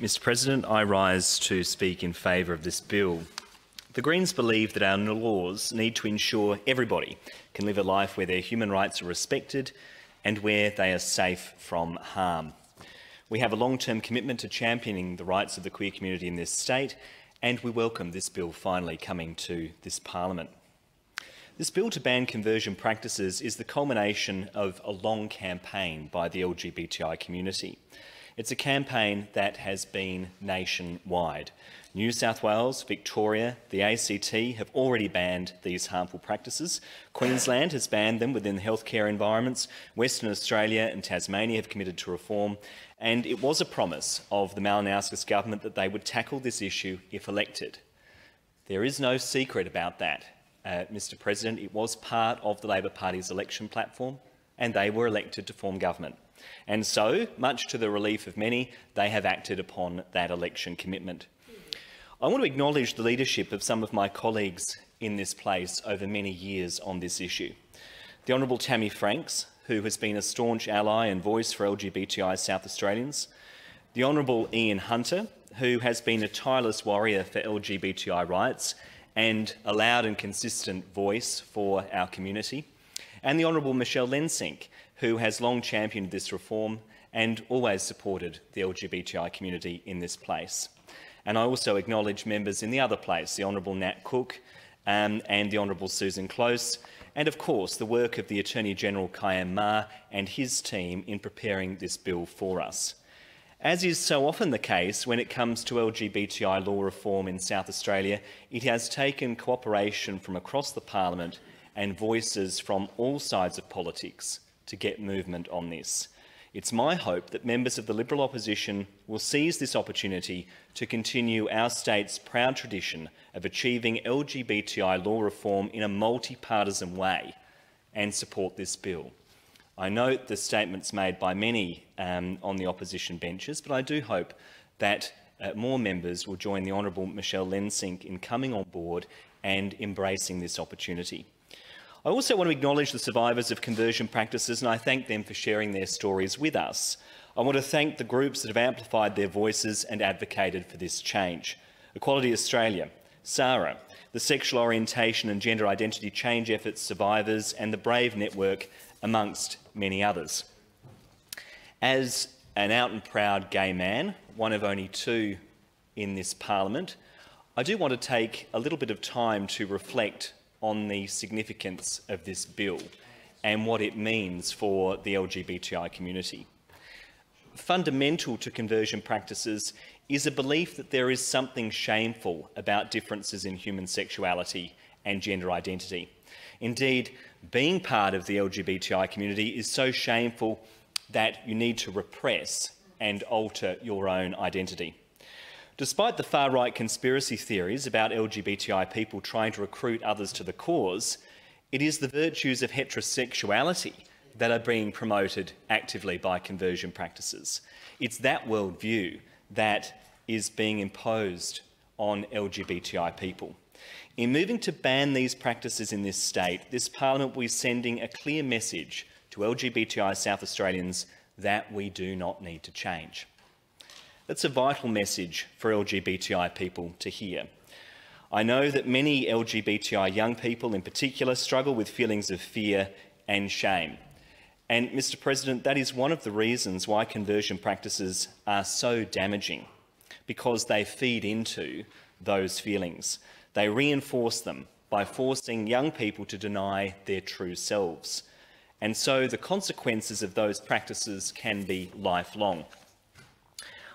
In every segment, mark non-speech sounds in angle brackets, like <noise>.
Mr President. I rise to speak in favour of this bill. The Greens believe that our laws need to ensure everybody can live a life where their human rights are respected and where they are safe from harm. We have a long-term commitment to championing the rights of the queer community in this state and we welcome this bill finally coming to this parliament. This bill to ban conversion practices is the culmination of a long campaign by the LGBTI community. It's a campaign that has been nationwide. New South Wales, Victoria, the ACT have already banned these harmful practices. Queensland has banned them within healthcare environments. Western Australia and Tasmania have committed to reform. And it was a promise of the Malinauskas government that they would tackle this issue if elected. There is no secret about that, uh, Mr President. It was part of the Labor Party's election platform and they were elected to form government. And so, much to the relief of many, they have acted upon that election commitment. I want to acknowledge the leadership of some of my colleagues in this place over many years on this issue. The Honourable Tammy Franks, who has been a staunch ally and voice for LGBTI South Australians. The Honourable Ian Hunter, who has been a tireless warrior for LGBTI rights and a loud and consistent voice for our community. And the Honourable Michelle Lensink, who has long championed this reform and always supported the LGBTI community in this place. And I also acknowledge members in the other place, the Honourable Nat Cook um, and the Honourable Susan Close, and of course the work of the Attorney-General Kyam Maher and his team in preparing this bill for us. As is so often the case when it comes to LGBTI law reform in South Australia, it has taken cooperation from across the parliament and voices from all sides of politics to get movement on this. It's my hope that members of the Liberal opposition will seize this opportunity to continue our state's proud tradition of achieving LGBTI law reform in a multi-partisan way and support this bill. I note the statements made by many um, on the opposition benches, but I do hope that uh, more members will join the Honourable Michelle Lensink in coming on board and embracing this opportunity. I also want to acknowledge the survivors of conversion practices and I thank them for sharing their stories with us. I want to thank the groups that have amplified their voices and advocated for this change. Equality Australia, SARA, the Sexual Orientation and Gender Identity Change Efforts survivors and the Brave Network, amongst many others. As an out and proud gay man, one of only two in this parliament, I do want to take a little bit of time to reflect on the significance of this bill and what it means for the LGBTI community. Fundamental to conversion practices is a belief that there is something shameful about differences in human sexuality and gender identity. Indeed, being part of the LGBTI community is so shameful that you need to repress and alter your own identity. Despite the far-right conspiracy theories about LGBTI people trying to recruit others to the cause, it is the virtues of heterosexuality that are being promoted actively by conversion practices. It's that worldview that is being imposed on LGBTI people. In moving to ban these practices in this state, this parliament will be sending a clear message to LGBTI South Australians that we do not need to change. That's a vital message for LGBTI people to hear. I know that many LGBTI young people in particular struggle with feelings of fear and shame. And, Mr President, that is one of the reasons why conversion practices are so damaging, because they feed into those feelings. They reinforce them by forcing young people to deny their true selves. And so the consequences of those practices can be lifelong.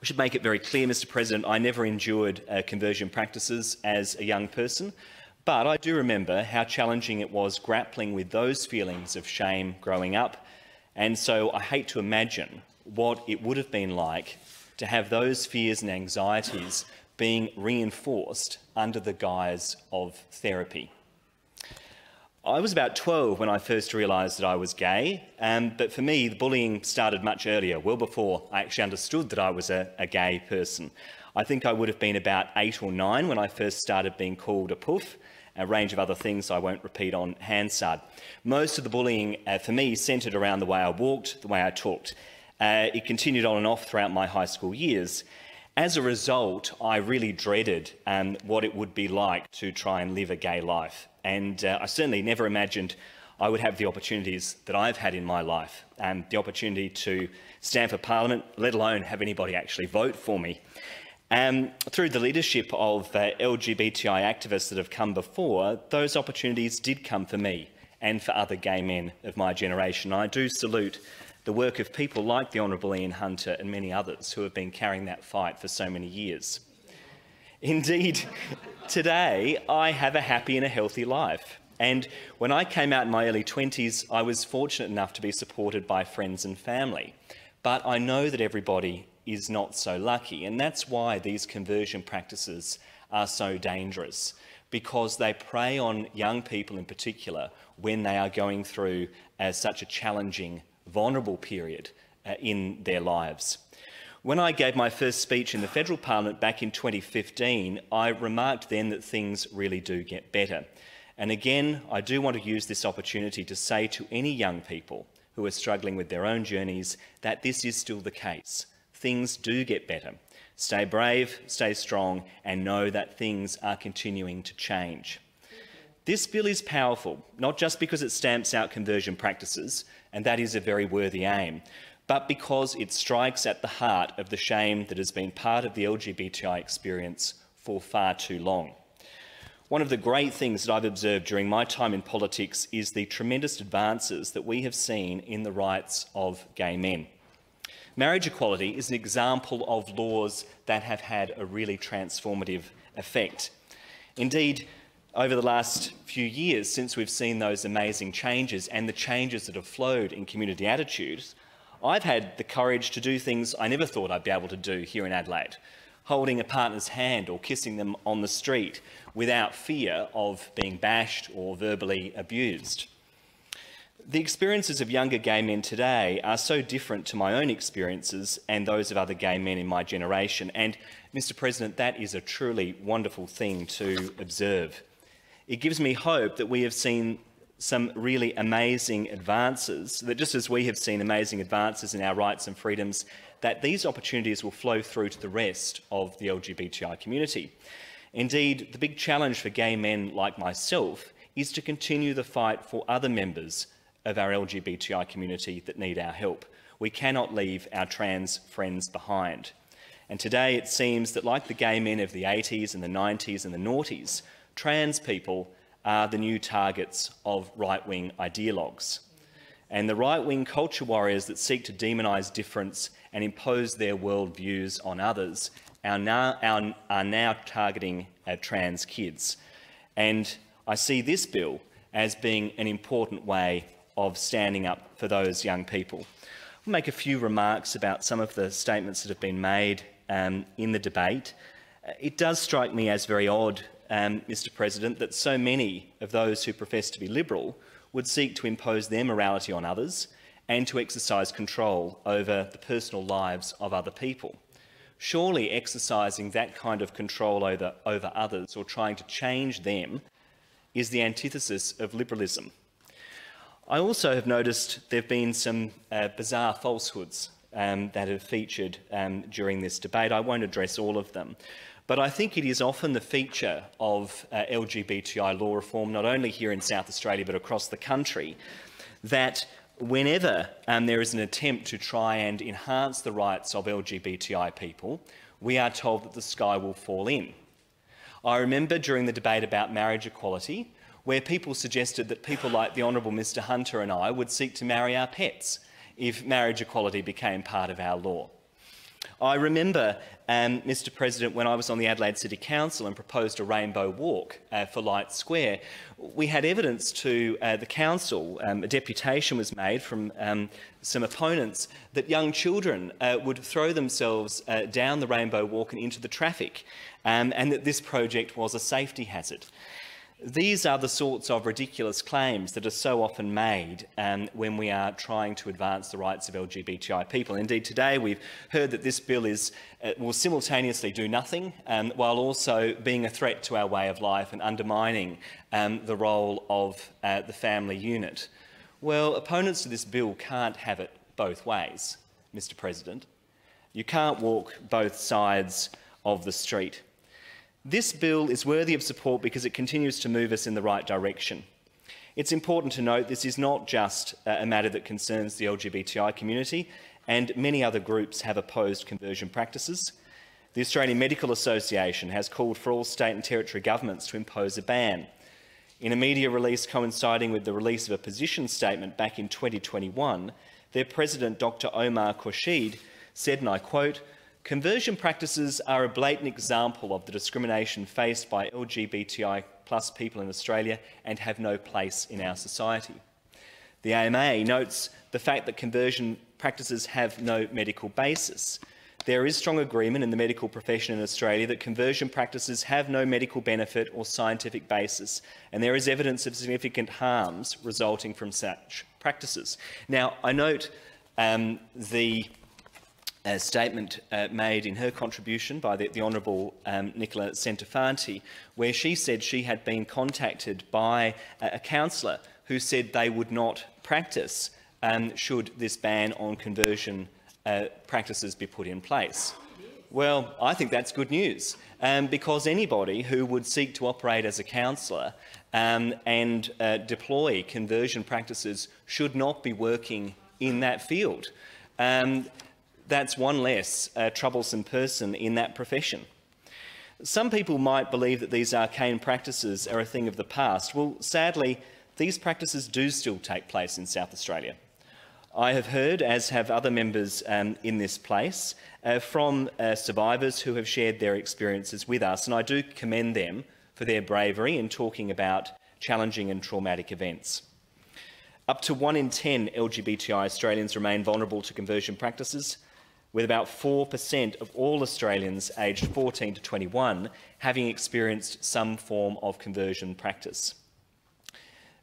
I should make it very clear, Mr President, I never endured uh, conversion practices as a young person, but I do remember how challenging it was grappling with those feelings of shame growing up, and so I hate to imagine what it would have been like to have those fears and anxieties being reinforced under the guise of therapy. I was about 12 when I first realised that I was gay, um, but for me, the bullying started much earlier, well before I actually understood that I was a, a, gay person. I think I would have been about eight or nine when I first started being called a poof, a range of other things I won't repeat on Hansard. Most of the bullying uh, for me centred around the way I walked, the way I talked. Uh, it continued on and off throughout my high school years. as a result, I really dreaded um, what it would be like to try and live a gay life. And uh, I certainly never imagined I would have the opportunities that I've had in my life, and the opportunity to stand for Parliament, let alone have anybody actually vote for me. Um, through the leadership of uh, LGBTI activists that have come before, those opportunities did come for me and for other gay men of my generation. I do salute the work of people like the Honourable Ian Hunter and many others who have been carrying that fight for so many years. Indeed, <laughs> today I have a happy and a healthy life. And when I came out in my early 20s, I was fortunate enough to be supported by friends and family. But I know that everybody is not so lucky, and that's why these conversion practices are so dangerous, because they prey on young people in particular when they are going through uh, such a challenging, vulnerable period uh, in their lives. When I gave my first speech in the federal parliament back in 2015, I remarked then that things really do get better. And again, I do want to use this opportunity to say to any young people who are struggling with their own journeys that this is still the case. Things do get better. Stay brave, stay strong, and know that things are continuing to change. This bill is powerful, not just because it stamps out conversion practices, and that is a very worthy aim, but because it strikes at the heart of the shame that has been part of the LGBTI experience for far too long. One of the great things that I've observed during my time in politics is the tremendous advances that we have seen in the rights of gay men. Marriage equality is an example of laws that have had a really transformative effect. Indeed, over the last few years, since we've seen those amazing changes and the changes that have flowed in community attitudes, I've had the courage to do things I never thought I'd be able to do here in Adelaide holding a partner's hand or kissing them on the street without fear of being bashed or verbally abused. The experiences of younger gay men today are so different to my own experiences and those of other gay men in my generation. And, Mr President, that is a truly wonderful thing to observe. It gives me hope that we have seen some really amazing advances, that just as we have seen amazing advances in our rights and freedoms that these opportunities will flow through to the rest of the LGBTI community. Indeed, the big challenge for gay men like myself is to continue the fight for other members of our LGBTI community that need our help. We cannot leave our trans friends behind. And today it seems that like the gay men of the 80s and the 90s and the noughties, trans people are the new targets of right-wing ideologues. And the right-wing culture warriors that seek to demonise difference and impose their worldviews on others are now, are, are now targeting uh, trans kids. And I see this bill as being an important way of standing up for those young people. I'll make a few remarks about some of the statements that have been made um, in the debate. It does strike me as very odd, um, Mr President, that so many of those who profess to be liberal would seek to impose their morality on others and to exercise control over the personal lives of other people. Surely exercising that kind of control over, over others or trying to change them is the antithesis of liberalism. I also have noticed there have been some uh, bizarre falsehoods um, that have featured um, during this debate. I won't address all of them. But I think it is often the feature of uh, LGBTI law reform, not only here in South Australia but across the country, that whenever um, there is an attempt to try and enhance the rights of LGBTI people, we are told that the sky will fall in. I remember during the debate about marriage equality, where people suggested that people like the Honourable Mr Hunter and I would seek to marry our pets if marriage equality became part of our law. I remember, um, Mr President, when I was on the Adelaide City Council and proposed a rainbow walk uh, for Light Square, we had evidence to uh, the council, um, a deputation was made from um, some opponents, that young children uh, would throw themselves uh, down the rainbow walk and into the traffic, um, and that this project was a safety hazard. These are the sorts of ridiculous claims that are so often made um, when we are trying to advance the rights of LGBTI people. Indeed, today we've heard that this bill is, uh, will simultaneously do nothing um, while also being a threat to our way of life and undermining um, the role of uh, the family unit. Well, opponents to this bill can't have it both ways, Mr President. You can't walk both sides of the street. This bill is worthy of support because it continues to move us in the right direction. It's important to note this is not just a matter that concerns the LGBTI community, and many other groups have opposed conversion practices. The Australian Medical Association has called for all state and territory governments to impose a ban. In a media release coinciding with the release of a position statement back in 2021, their president, Dr Omar Khorshid, said, and I quote, Conversion practices are a blatant example of the discrimination faced by LGBTI plus people in Australia and have no place in our society. The AMA notes the fact that conversion practices have no medical basis. There is strong agreement in the medical profession in Australia that conversion practices have no medical benefit or scientific basis, and there is evidence of significant harms resulting from such practices. Now, I note um, the a statement uh, made in her contribution by the, the Honourable um, Nicola Centofanti, where she said she had been contacted by a, a counsellor who said they would not practice um, should this ban on conversion uh, practices be put in place. Well, I think that's good news, um, because anybody who would seek to operate as a counsellor um, and uh, deploy conversion practices should not be working in that field. Um, that's one less uh, troublesome person in that profession. Some people might believe that these arcane practices are a thing of the past. Well, sadly, these practices do still take place in South Australia. I have heard, as have other members um, in this place, uh, from uh, survivors who have shared their experiences with us, and I do commend them for their bravery in talking about challenging and traumatic events. Up to 1 in 10 LGBTI Australians remain vulnerable to conversion practices, with about 4% of all Australians aged 14 to 21 having experienced some form of conversion practice.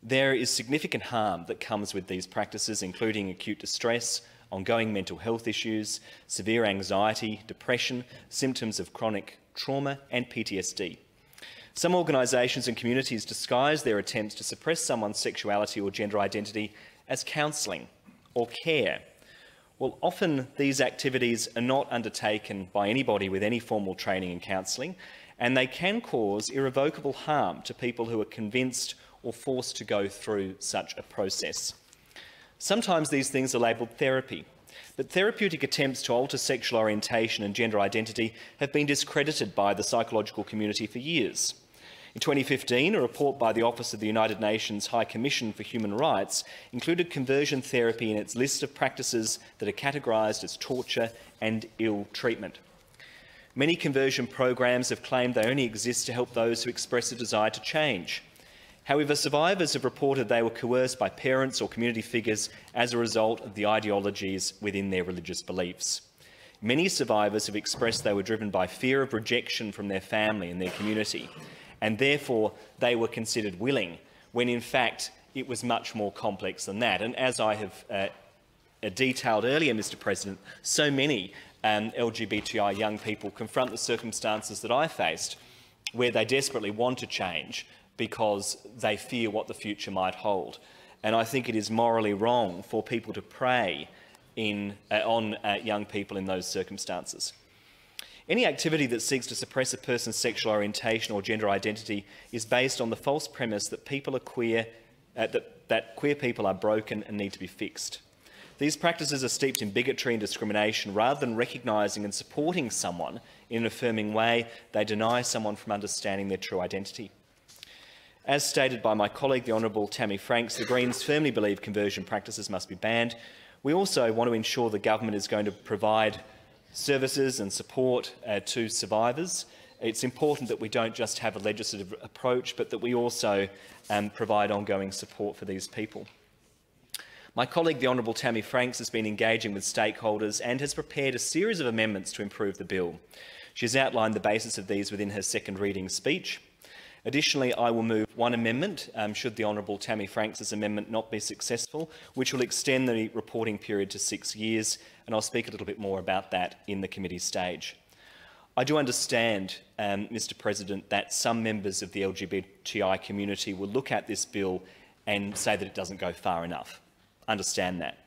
There is significant harm that comes with these practices, including acute distress, ongoing mental health issues, severe anxiety, depression, symptoms of chronic trauma and PTSD. Some organisations and communities disguise their attempts to suppress someone's sexuality or gender identity as counselling or care well, often these activities are not undertaken by anybody with any formal training in counselling, and they can cause irrevocable harm to people who are convinced or forced to go through such a process. Sometimes these things are labelled therapy, but therapeutic attempts to alter sexual orientation and gender identity have been discredited by the psychological community for years. In 2015, a report by the Office of the United Nations High Commission for Human Rights included conversion therapy in its list of practices that are categorised as torture and ill treatment. Many conversion programs have claimed they only exist to help those who express a desire to change. However, survivors have reported they were coerced by parents or community figures as a result of the ideologies within their religious beliefs. Many survivors have expressed they were driven by fear of rejection from their family and their community, and therefore they were considered willing, when in fact it was much more complex than that. And as I have uh, detailed earlier, Mr President, so many um, LGBTI young people confront the circumstances that I faced, where they desperately want to change because they fear what the future might hold. And I think it is morally wrong for people to prey in, uh, on uh, young people in those circumstances. Any activity that seeks to suppress a person's sexual orientation or gender identity is based on the false premise that people are queer, uh, that, that queer people are broken and need to be fixed. These practices are steeped in bigotry and discrimination. Rather than recognising and supporting someone in an affirming way, they deny someone from understanding their true identity. As stated by my colleague, the Honourable Tammy Franks, the Greens firmly believe conversion practices must be banned. We also want to ensure the government is going to provide services and support uh, to survivors. It's important that we don't just have a legislative approach, but that we also um, provide ongoing support for these people. My colleague, the Honourable Tammy Franks, has been engaging with stakeholders and has prepared a series of amendments to improve the bill. She has outlined the basis of these within her second reading speech. Additionally, I will move one amendment, um, should the Honourable Tammy Franks' amendment not be successful, which will extend the reporting period to six years, and I'll speak a little bit more about that in the committee stage. I do understand, um, Mr President, that some members of the LGBTI community will look at this bill and say that it doesn't go far enough. Understand that.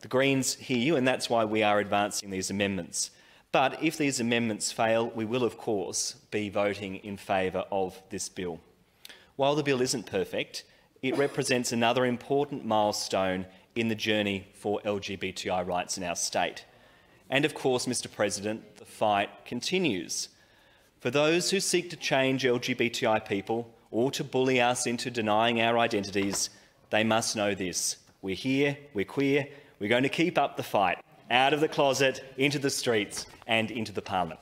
The Greens hear you, and that's why we are advancing these amendments. But if these amendments fail, we will, of course, be voting in favour of this bill. While the bill isn't perfect, it represents another important milestone in the journey for LGBTI rights in our state. And of course, Mr President, the fight continues. For those who seek to change LGBTI people or to bully us into denying our identities, they must know this. We're here, we're queer, we're going to keep up the fight, out of the closet, into the streets and into the parliament.